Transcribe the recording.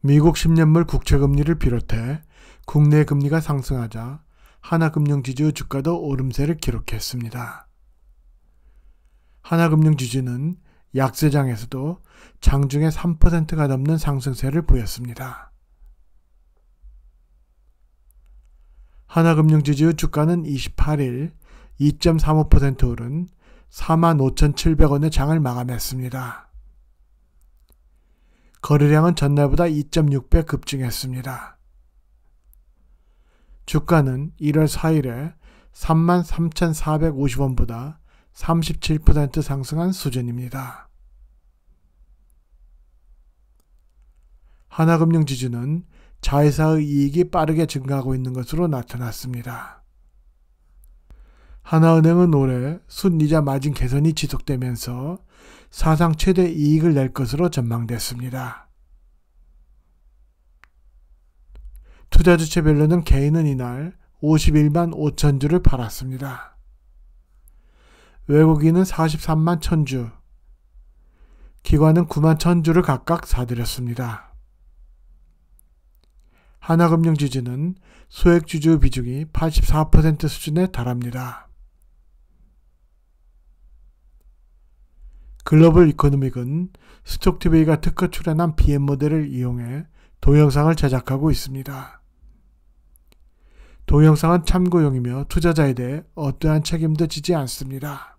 미국 10년물 국채금리를 비롯해 국내 금리가 상승하자 하나금융지주 주가도 오름세를 기록했습니다. 하나금융지주는 약세장에서도 장중에 3%가 넘는 상승세를 보였습니다. 하나금융지주 주가는 28일 2.35% 오른 45,700원의 장을 마감했습니다. 거래량은 전날보다 2.6배 급증했습니다. 주가는 1월 4일에 33,450원보다 37% 상승한 수준입니다. 하나금융지주는 자회사의 이익이 빠르게 증가하고 있는 것으로 나타났습니다. 하나은행은 올해 순이자 마진 개선이 지속되면서 사상 최대 이익을 낼 것으로 전망됐습니다. 투자 주체별로는 개인은 이날 51만 5천 주를 팔았습니다. 외국인은 43만 1000주, 기관은 9만 1000주를 각각 사들였습니다. 하나금융지주는 소액주주 비중이 84% 수준에 달합니다. 글로벌 이코노믹은 스톡TV가 특허 출연한 BM 모델을 이용해 동영상을 제작하고 있습니다. 동영상은 참고용이며 투자자에 대해 어떠한 책임도 지지 않습니다.